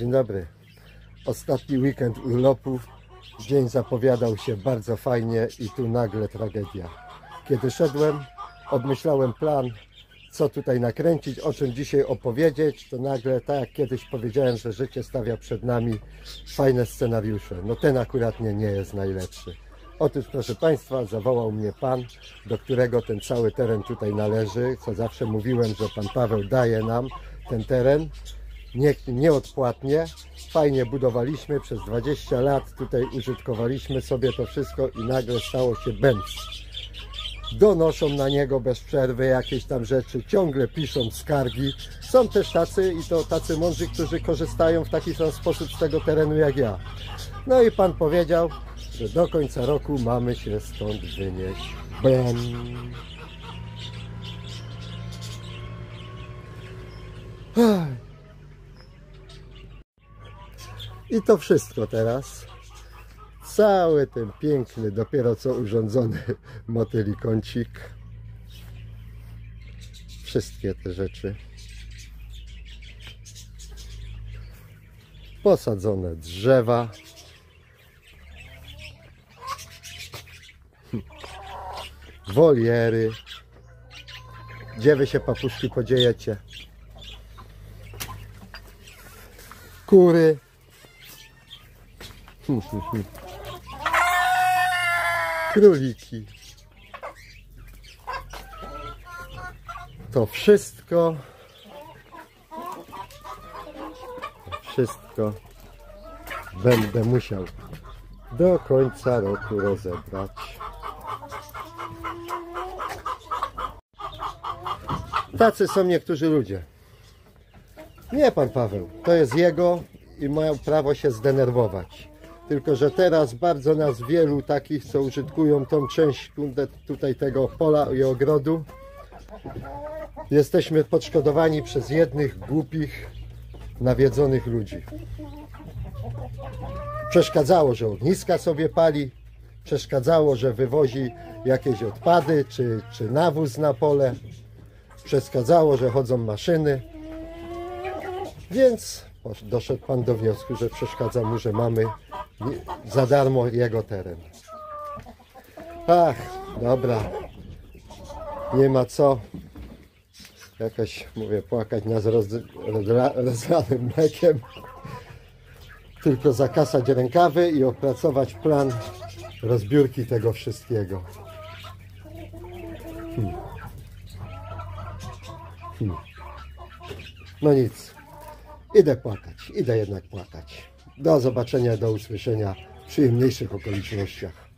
Dzień dobry. Ostatni weekend urlopu. Dzień zapowiadał się bardzo fajnie i tu nagle tragedia. Kiedy szedłem, obmyślałem plan, co tutaj nakręcić, o czym dzisiaj opowiedzieć, to nagle, tak jak kiedyś powiedziałem, że życie stawia przed nami fajne scenariusze. No ten akurat nie, nie jest najlepszy. Otóż, proszę Państwa, zawołał mnie Pan, do którego ten cały teren tutaj należy, co zawsze mówiłem, że Pan Paweł daje nam ten teren nie, nieodpłatnie. Fajnie budowaliśmy przez 20 lat, tutaj użytkowaliśmy sobie to wszystko i nagle stało się bęc. Donoszą na niego bez przerwy jakieś tam rzeczy, ciągle piszą skargi. Są też tacy i to tacy mądrzy, którzy korzystają w taki sam sposób z tego terenu jak ja. No i pan powiedział, że do końca roku mamy się stąd wynieść. Bam. Ach. I to wszystko teraz. Cały ten piękny, dopiero co urządzony motylikącik. Wszystkie te rzeczy. Posadzone drzewa. Woliery. Gdzie wy się papuszki podziejecie? Kury. Króliki. To wszystko. To wszystko będę musiał do końca roku rozebrać. Tacy są niektórzy ludzie. Nie pan Paweł, to jest jego i mają prawo się zdenerwować. Tylko, że teraz bardzo nas wielu takich, co użytkują tą część tutaj tego pola i ogrodu, jesteśmy podszkodowani przez jednych głupich, nawiedzonych ludzi. Przeszkadzało, że ogniska sobie pali, przeszkadzało, że wywozi jakieś odpady czy, czy nawóz na pole, przeszkadzało, że chodzą maszyny. Więc doszedł pan do wniosku, że przeszkadza mu, że mamy za darmo jego teren. Ach, dobra. Nie ma co. Jakaś, mówię, płakać nas roz, rozla, rozlanym mlekiem. Tylko zakasać rękawy i opracować plan rozbiórki tego wszystkiego. Hmm. Hmm. No nic. Idę płakać, idę jednak płakać. Do zobaczenia, do usłyszenia w przyjemniejszych okolicznościach.